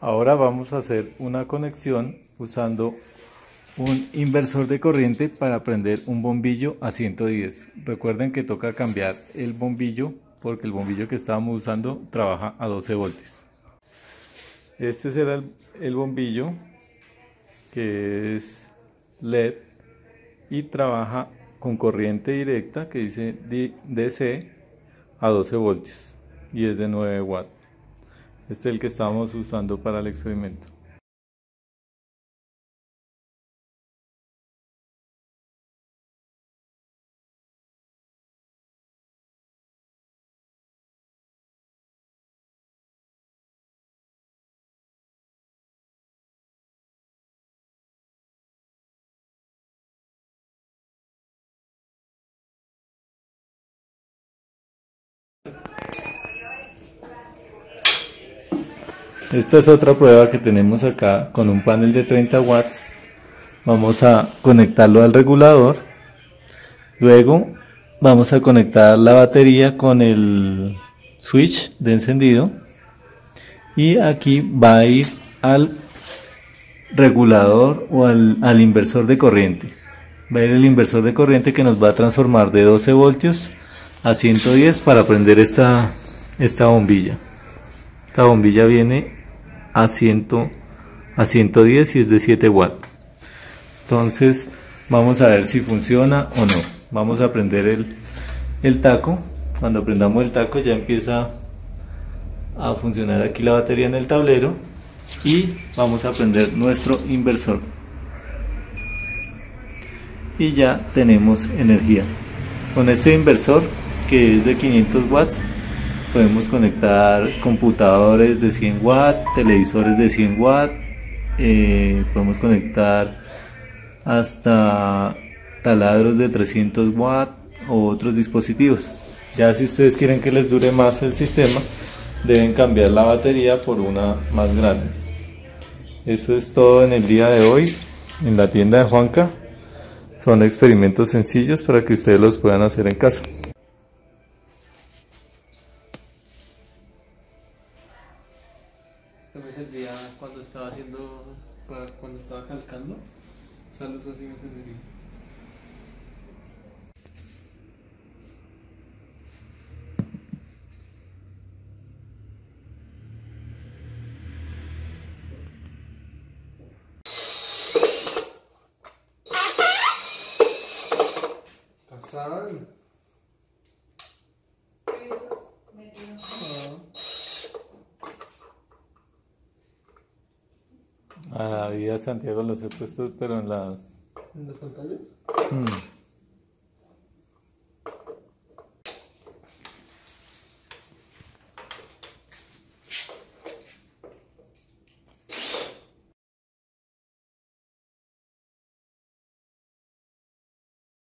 Ahora vamos a hacer una conexión usando un inversor de corriente para prender un bombillo a 110. Recuerden que toca cambiar el bombillo porque el bombillo que estábamos usando trabaja a 12 voltios. Este será el, bombillo que es LED y trabaja con corriente directa que dice DC a 12 voltios y es de 9 watts. Este es el que estábamos usando para el experimento. Esta es otra prueba que tenemos acá con un panel de 30 watts. Vamos a conectarlo al regulador. Luego vamos a conectar la batería con el switch de encendido. Y aquí va a ir al regulador o al, inversor de corriente. Va a ir el inversor de corriente que nos va a transformar de 12 voltios a 110 para prender esta, esta bombilla. Esta bombilla viene a, 100, a 110 y es de 7 watts. Entonces vamos a ver si funciona o no. Vamos a prender el, el taco. Cuando prendamos el taco ya empieza a funcionar aquí la batería en el tablero y vamos a prender nuestro inversor y ya tenemos energía con este inversor que es de 500 watts podemos conectar computadores de 100 watts, televisores de 100 watts, eh, podemos conectar hasta taladros de 300 watts o otros dispositivos. Ya si ustedes quieren que les dure más el sistema, deben cambiar la batería por una más grande. Eso es todo en el día de hoy en la tienda de Juanca. Son experimentos sencillos para que ustedes los puedan hacer en casa. Este me servía cuando estaba haciendo, para cuando estaba calcando, esa luz así me serviría. A la vida Santiago los he puesto, pero en las... ¿En las pantallas? Mm.